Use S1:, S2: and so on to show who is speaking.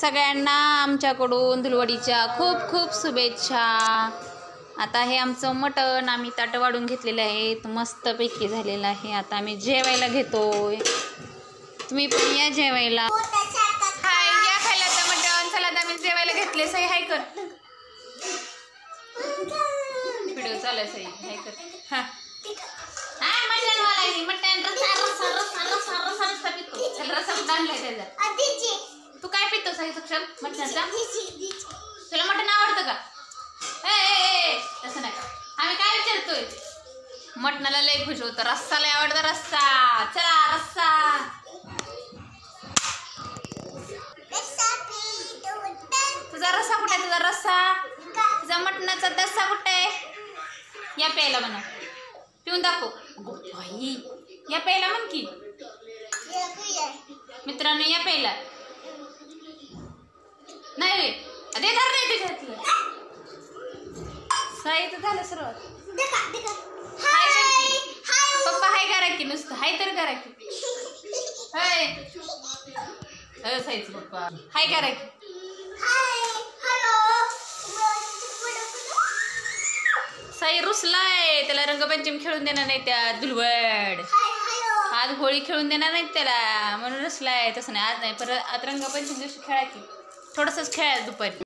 S1: सगळ्यांना आमच्याकडून धुलवडीच्या खूप खूप शुभेच्छा. आता हे आमचं मटण आम्ही ताटं वाढून घेतलेलं आहे मस्तपैकी झालेलं आहे. आता आम्ही जेवायला घेतोय. तुम्ही पण या जेवायला. हाय या खायला आता मटण. चला आता आम्ही जेवायला घेतले. सही हाय कर. व्हिडिओ चालू सही हाय कर. हा. मटण आहे. मटण रसा रसा रसा रसा रसा रसा पितो रसा आणलाय त्याचा. तू काय पितो सही सक्षम मटणाचा तुला मटण आवडतं का? ए, तसं नाही. आम्ही काय विचारतोय? मटणाला लय खुश होतं. रस्सा लय आवडतं रस्सा. चला रस्सा. तुझा रस्सा कुठे आहे? तुझा रस्सा? तुझा मटणाचा दस्सा कुठे आहे? या प्यायला म्हणा. पिऊन दाखव. या प्यायला म्हण की. मित्रांनो या प्यायला. साई तर झालं सर्व. पप्पा हाय करा की नुसतं. हाय तर करा की. हाय. साईचं पप्पा. हाय करा की. साई रुसलाय. त्याला रंगपंचमी खेळून देणार नाही त्या दुलवड आज होळी खेळून देणार नाहीत त्याला. म्हणून रुसलाय. तसं नाही. आज नाही परत आज रंगपंचमी दिवशी खेळा की. थोडंसंच खेळा दुपारी.